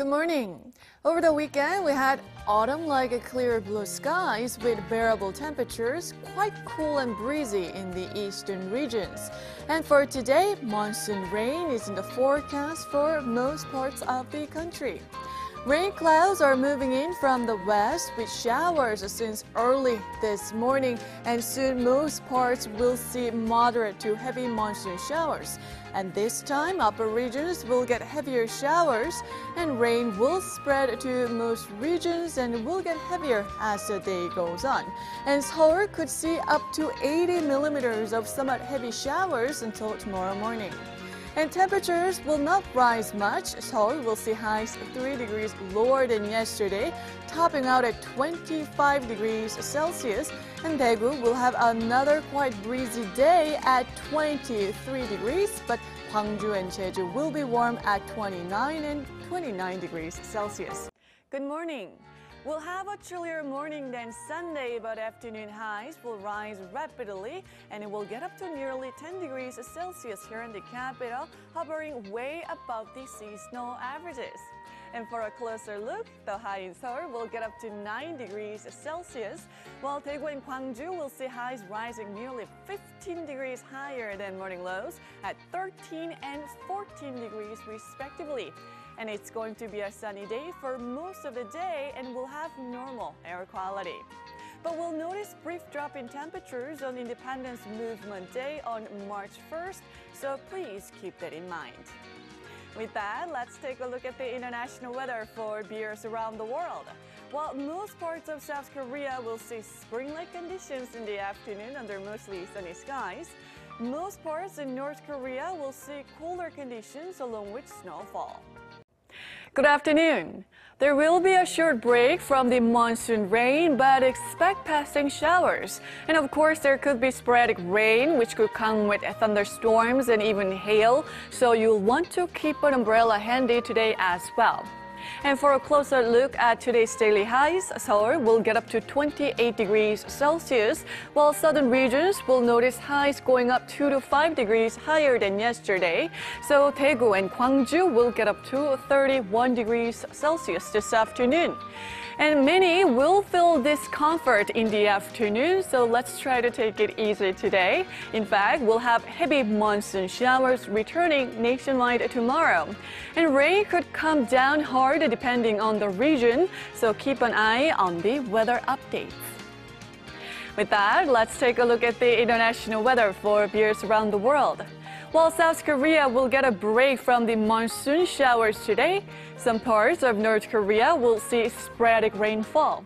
Good morning. Over the weekend, we had autumn-like clear blue skies with bearable temperatures, quite cool and breezy in the eastern regions. And for today, monsoon rain is in the forecast for most parts of the country. Rain clouds are moving in from the west with showers since early this morning, and soon most parts will see moderate to heavy monsoon showers. And this time, upper regions will get heavier showers, and rain will spread to most regions and will get heavier as the day goes on. And Seoul could see up to 80 millimeters of somewhat heavy showers until tomorrow morning. And temperatures will not rise much. Seoul will see highs 3 degrees lower than yesterday, topping out at 25 degrees Celsius. And Daegu will have another quite breezy day at 23 degrees, but Gwangju and Jeju will be warm at 29 and 29 degrees Celsius. Good morning. We'll have a chillier morning than Sunday, but afternoon highs will rise rapidly and it will get up to nearly 10 degrees Celsius here in the capital, hovering way above the seasonal averages. And for a closer look, the high in Seoul will get up to 9 degrees Celsius, while Daegu and Gwangju will see highs rising nearly 15 degrees higher than morning lows at 13 and 14 degrees respectively and it's going to be a sunny day for most of the day and we'll have normal air quality. But we'll notice brief drop in temperatures on Independence Movement Day on March 1st, so please keep that in mind. With that, let's take a look at the international weather for beers around the world. While most parts of South Korea will see spring-like conditions in the afternoon under mostly sunny skies, most parts in North Korea will see cooler conditions along with snowfall. Good afternoon. There will be a short break from the monsoon rain, but expect passing showers. And of course, there could be sporadic rain, which could come with thunderstorms and even hail, so you'll want to keep an umbrella handy today as well. And for a closer look at today's daily highs, Seoul will get up to 28 degrees Celsius, while southern regions will notice highs going up 2 to 5 degrees higher than yesterday. So Daegu and Gwangju will get up to 31 degrees Celsius this afternoon. And many will feel discomfort in the afternoon, so let's try to take it easy today. In fact, we'll have heavy monsoon showers returning nationwide tomorrow. And rain could come down hard depending on the region, so keep an eye on the weather updates. With that, let's take a look at the international weather for viewers around the world. While South Korea will get a break from the monsoon showers today, some parts of North Korea will see sporadic rainfall.